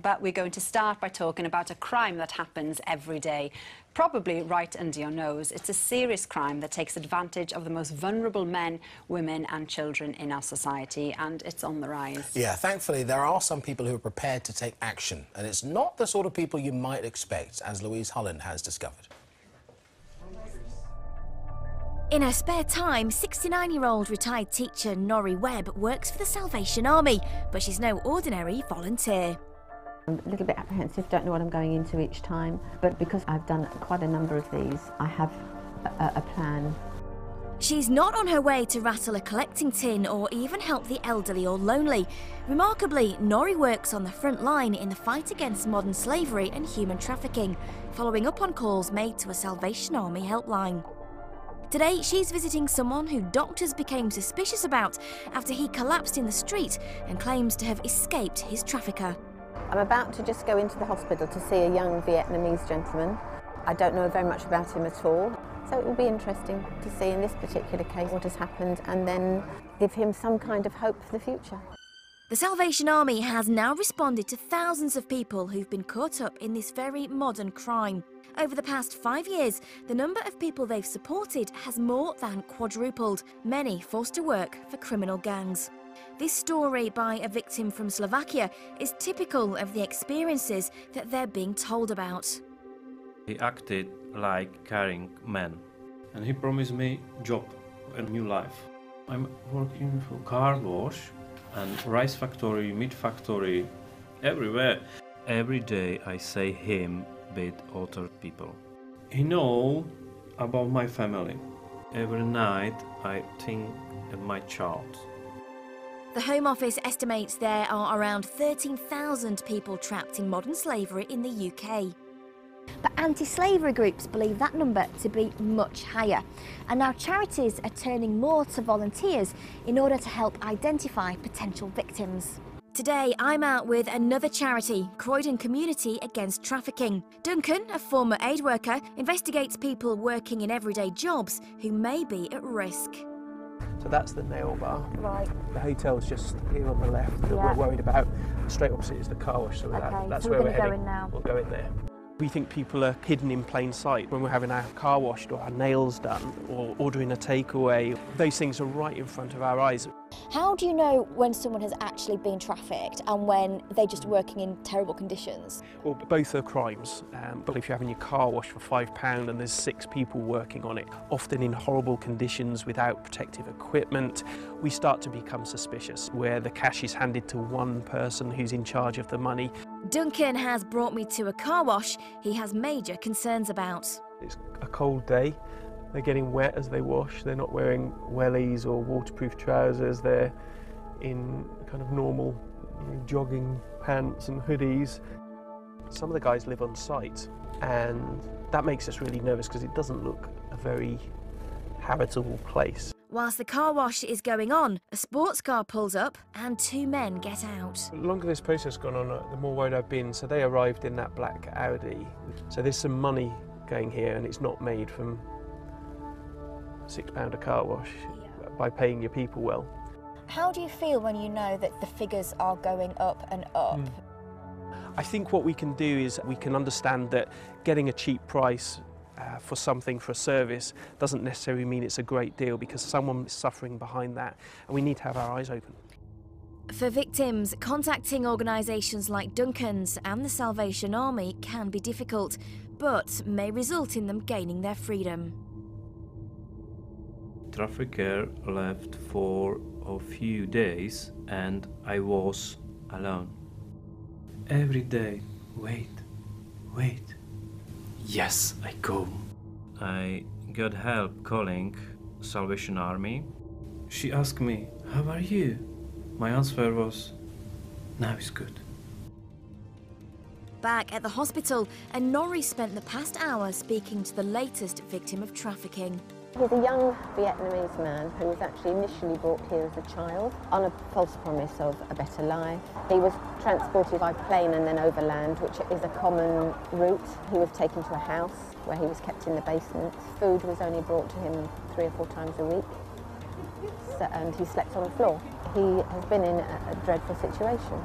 But we're going to start by talking about a crime that happens every day, probably right under your nose. It's a serious crime that takes advantage of the most vulnerable men, women and children in our society, and it's on the rise. Yeah, thankfully, there are some people who are prepared to take action, and it's not the sort of people you might expect, as Louise Hulland has discovered. In her spare time, 69 year old retired teacher Norrie Webb works for the Salvation Army, but she's no ordinary volunteer. I'm a little bit apprehensive, don't know what I'm going into each time, but because I've done quite a number of these, I have a, a plan. She's not on her way to rattle a collecting tin or even help the elderly or lonely. Remarkably, Norrie works on the front line in the fight against modern slavery and human trafficking, following up on calls made to a Salvation Army helpline. Today, she's visiting someone who doctors became suspicious about after he collapsed in the street and claims to have escaped his trafficker. I'm about to just go into the hospital to see a young Vietnamese gentleman. I don't know very much about him at all, so it will be interesting to see in this particular case what has happened and then give him some kind of hope for the future. The Salvation Army has now responded to thousands of people who've been caught up in this very modern crime. Over the past five years, the number of people they've supported has more than quadrupled, many forced to work for criminal gangs. This story by a victim from Slovakia is typical of the experiences that they're being told about. He acted like caring man and he promised me job and new life. I'm working for car wash and rice factory, meat factory, everywhere. Every day I say him with other people. He know about my family. Every night I think of my child. The Home Office estimates there are around 13,000 people trapped in modern slavery in the UK. But anti-slavery groups believe that number to be much higher. And now charities are turning more to volunteers in order to help identify potential victims. Today, I'm out with another charity, Croydon Community Against Trafficking. Duncan, a former aid worker, investigates people working in everyday jobs who may be at risk. So that's the nail bar. Right. The hotel's just here on the left that Yeah. we're worried about. Straight opposite is the car wash, so that, that's so where we're we're heading. in now. We'll go in there. We think people are hidden in plain sight when we're having our car washed or our nails done or ordering a takeaway. Those things are right in front of our eyes. How do you know when someone has actually been trafficked and when they're just working in terrible conditions? Well, both are crimes. Um, but if you're having your car washed for five pound and there's six people working on it, often in horrible conditions without protective equipment, we start to become suspicious. Where the cash is handed to one person who's in charge of the money. Duncan has brought me to a car wash he has major concerns about. It's a cold day. They're getting wet as they wash. They're not wearing wellies or waterproof trousers. They're in kind of normal you know, jogging pants and hoodies. Some of the guys live on site, and that makes us really nervous because it doesn't look a very habitable place. Whilst the car wash is going on, a sports car pulls up and two men get out. The longer this process has gone on, uh, the more worried I've been. So they arrived in that black Audi. So there's some money going here, and it's not made from six pound a car wash by paying your people well. How do you feel when you know that the figures are going up and up? I think what we can do is we can understand that getting a cheap price uh, for something, for a service, doesn't necessarily mean it's a great deal because someone is suffering behind that, and we need to have our eyes open. For victims, contacting organisations like Duncan's and the Salvation Army can be difficult, but may result in them gaining their freedom. Trafficker left for a few days and I was alone. Every day, wait, wait. Yes, I go. I got help calling Salvation Army. She asked me, How are you? My answer was, Now it's good. Back at the hospital, and Norrie spent the past hour speaking to the latest victim of trafficking. He's a young Vietnamese man who was actually initially brought here as a child on a false promise of a better life. He was transported by plane and then overland, which is a common route. He was taken to a house where he was kept in the basement. Food was only brought to him three or four times a week, so, and he slept on the floor. He has been in a, a dreadful situation.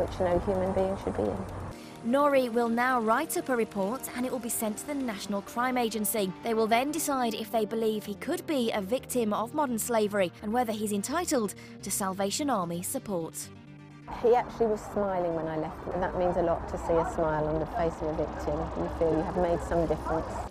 which no human being should be in. Norrie will now write up a report and it will be sent to the National Crime Agency. They will then decide if they believe he could be a victim of modern slavery and whether he's entitled to Salvation Army support. He actually was smiling when I left, and that means a lot to see a smile on the face of a victim. You feel you have made some difference.